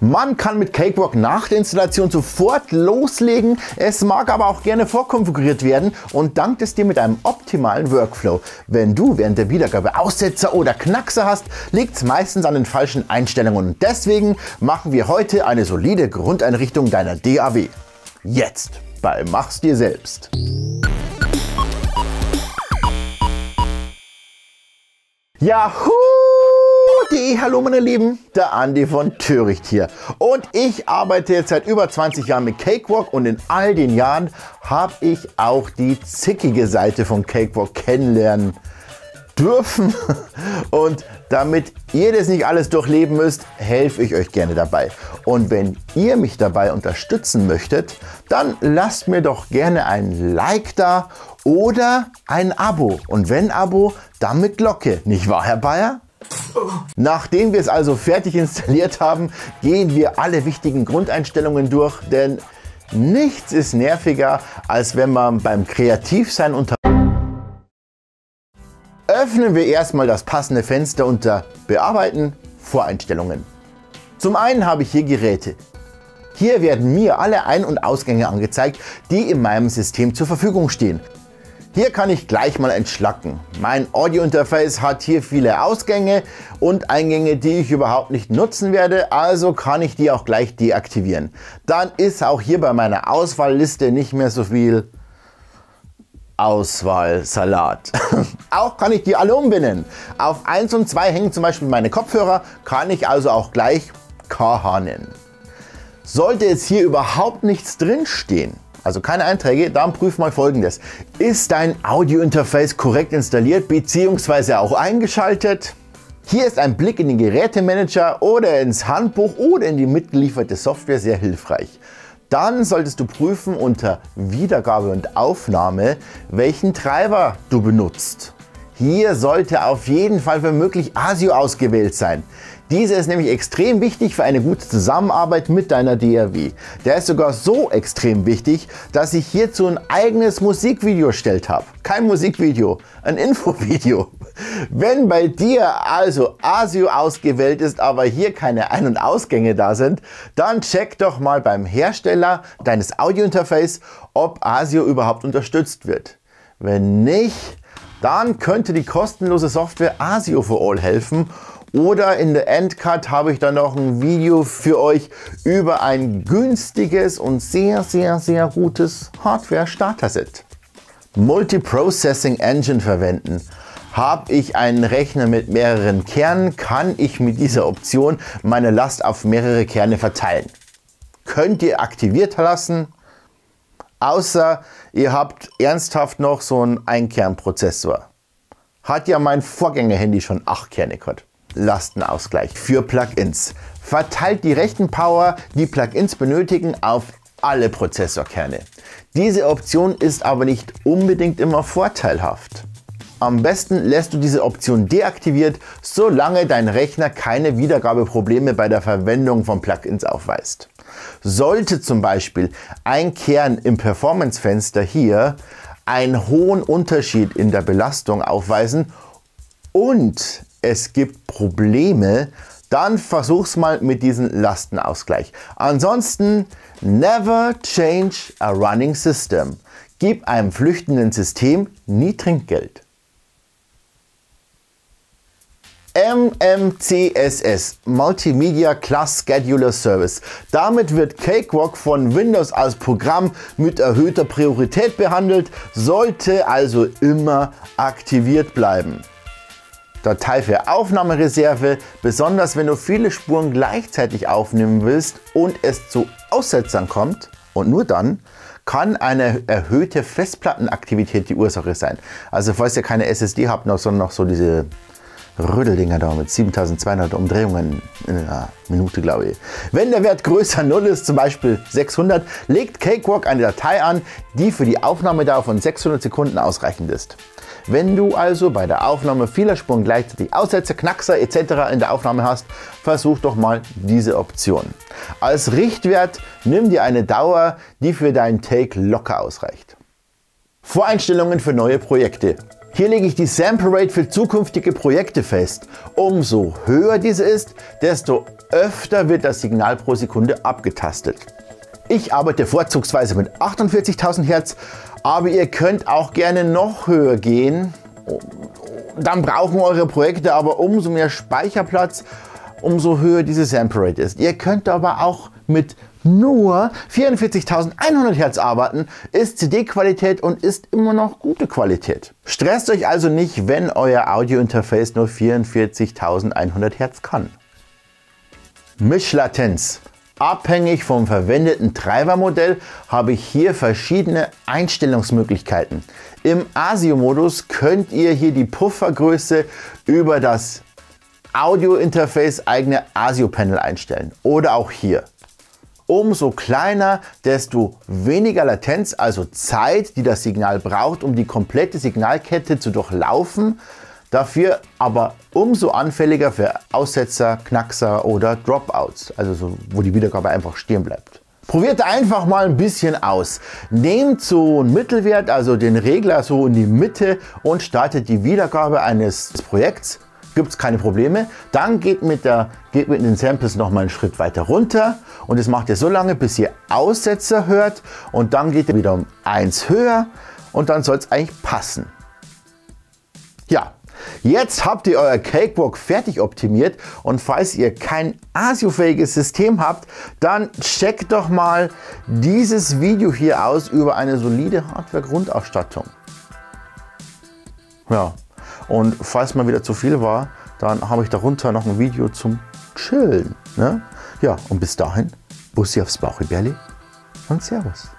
Man kann mit Cakewalk nach der Installation sofort loslegen, es mag aber auch gerne vorkonfiguriert werden und dankt es dir mit einem optimalen Workflow. Wenn du während der Wiedergabe Aussetzer oder Knackser hast, liegt es meistens an den falschen Einstellungen und deswegen machen wir heute eine solide Grundeinrichtung deiner DAW. Jetzt bei Mach's dir selbst. Yahoo! Die, hallo meine Lieben, der Andi von Töricht hier. Und ich arbeite jetzt seit über 20 Jahren mit Cakewalk und in all den Jahren habe ich auch die zickige Seite von Cakewalk kennenlernen dürfen. Und damit ihr das nicht alles durchleben müsst, helfe ich euch gerne dabei. Und wenn ihr mich dabei unterstützen möchtet, dann lasst mir doch gerne ein Like da oder ein Abo. Und wenn Abo, dann mit Glocke. Nicht wahr, Herr Bayer? Nachdem wir es also fertig installiert haben, gehen wir alle wichtigen Grundeinstellungen durch, denn nichts ist nerviger, als wenn man beim Kreativsein unter... Öffnen wir erstmal das passende Fenster unter Bearbeiten, Voreinstellungen. Zum einen habe ich hier Geräte. Hier werden mir alle Ein- und Ausgänge angezeigt, die in meinem System zur Verfügung stehen. Hier kann ich gleich mal entschlacken. Mein Audio-Interface hat hier viele Ausgänge und Eingänge, die ich überhaupt nicht nutzen werde, also kann ich die auch gleich deaktivieren. Dann ist auch hier bei meiner Auswahlliste nicht mehr so viel Auswahlsalat. auch kann ich die alle umbinden. Auf 1 und 2 hängen zum Beispiel meine Kopfhörer, kann ich also auch gleich KH nennen. Sollte jetzt hier überhaupt nichts drinstehen, also keine Einträge, dann prüf mal folgendes. Ist dein Audio-Interface korrekt installiert bzw. auch eingeschaltet? Hier ist ein Blick in den Gerätemanager oder ins Handbuch oder in die mitgelieferte Software sehr hilfreich. Dann solltest du prüfen unter Wiedergabe und Aufnahme, welchen Treiber du benutzt. Hier sollte auf jeden Fall für möglich ASIO ausgewählt sein. Diese ist nämlich extrem wichtig für eine gute Zusammenarbeit mit deiner DAW. Der ist sogar so extrem wichtig, dass ich hierzu ein eigenes Musikvideo erstellt habe. Kein Musikvideo, ein Infovideo. Wenn bei dir also ASIO ausgewählt ist, aber hier keine Ein- und Ausgänge da sind, dann check doch mal beim Hersteller deines Audiointerface, ob ASIO überhaupt unterstützt wird. Wenn nicht, dann könnte die kostenlose Software ASIO for All helfen oder in der Endcut habe ich dann noch ein Video für euch über ein günstiges und sehr, sehr, sehr gutes Hardware-Starter-Set. Multiprocessing Engine verwenden. Habe ich einen Rechner mit mehreren Kernen, kann ich mit dieser Option meine Last auf mehrere Kerne verteilen. Könnt ihr aktiviert lassen, Außer ihr habt ernsthaft noch so einen Einkernprozessor. Hat ja mein Vorgängerhandy schon 8 Kerne gehabt. Lastenausgleich für Plugins. Verteilt die Rechenpower, die Plugins benötigen, auf alle Prozessorkerne. Diese Option ist aber nicht unbedingt immer vorteilhaft. Am besten lässt du diese Option deaktiviert, solange dein Rechner keine Wiedergabeprobleme bei der Verwendung von Plugins aufweist. Sollte zum Beispiel ein Kern im Performance-Fenster hier einen hohen Unterschied in der Belastung aufweisen und es gibt Probleme, dann versuch's mal mit diesem Lastenausgleich. Ansonsten never change a running system. Gib einem flüchtenden System nie Trinkgeld. MMCSS Multimedia Class Scheduler Service. Damit wird Cakewalk von Windows als Programm mit erhöhter Priorität behandelt, sollte also immer aktiviert bleiben. Datei für Aufnahmereserve, besonders wenn du viele Spuren gleichzeitig aufnehmen willst und es zu Aussetzern kommt und nur dann kann eine erhöhte Festplattenaktivität die Ursache sein. Also falls ihr keine SSD habt, sondern noch so diese Rödeldinger da mit 7200 Umdrehungen in einer Minute, glaube ich. Wenn der Wert größer 0 ist, zum Beispiel 600, legt Cakewalk eine Datei an, die für die Aufnahmedauer von 600 Sekunden ausreichend ist. Wenn du also bei der Aufnahme vieler Spuren gleichzeitig Aussätze, Knackser etc. in der Aufnahme hast, versuch doch mal diese Option. Als Richtwert nimm dir eine Dauer, die für deinen Take locker ausreicht. Voreinstellungen für neue Projekte. Hier lege ich die Sample Rate für zukünftige Projekte fest. Umso höher diese ist, desto öfter wird das Signal pro Sekunde abgetastet. Ich arbeite vorzugsweise mit 48.000 Hertz, aber ihr könnt auch gerne noch höher gehen. Dann brauchen eure Projekte aber umso mehr Speicherplatz, umso höher diese Sample Rate ist. Ihr könnt aber auch mit nur 44.100 Hertz arbeiten, ist CD-Qualität und ist immer noch gute Qualität. Stresst euch also nicht, wenn euer Audio-Interface nur 44.100 Hertz kann. Mischlatenz. Abhängig vom verwendeten Treibermodell habe ich hier verschiedene Einstellungsmöglichkeiten. Im ASIO-Modus könnt ihr hier die Puffergröße über das Audio-Interface eigene ASIO-Panel einstellen oder auch hier. Umso kleiner, desto weniger Latenz, also Zeit, die das Signal braucht, um die komplette Signalkette zu durchlaufen. Dafür aber umso anfälliger für Aussetzer, Knackser oder Dropouts, also so, wo die Wiedergabe einfach stehen bleibt. Probiert einfach mal ein bisschen aus. Nehmt so einen Mittelwert, also den Regler so in die Mitte und startet die Wiedergabe eines Projekts gibt es keine Probleme. Dann geht mit, der, geht mit den Samples noch mal einen Schritt weiter runter und das macht ihr so lange, bis ihr Aussetzer hört und dann geht ihr wieder um eins höher und dann soll es eigentlich passen. Ja, Jetzt habt ihr euer Cakewalk fertig optimiert und falls ihr kein ASIO-fähiges System habt, dann checkt doch mal dieses Video hier aus über eine solide Hardware-Grundausstattung. Ja, und falls mal wieder zu viel war, dann habe ich darunter noch ein Video zum Chillen. Ne? Ja, und bis dahin, Bussi aufs Bauchibelli und Servus.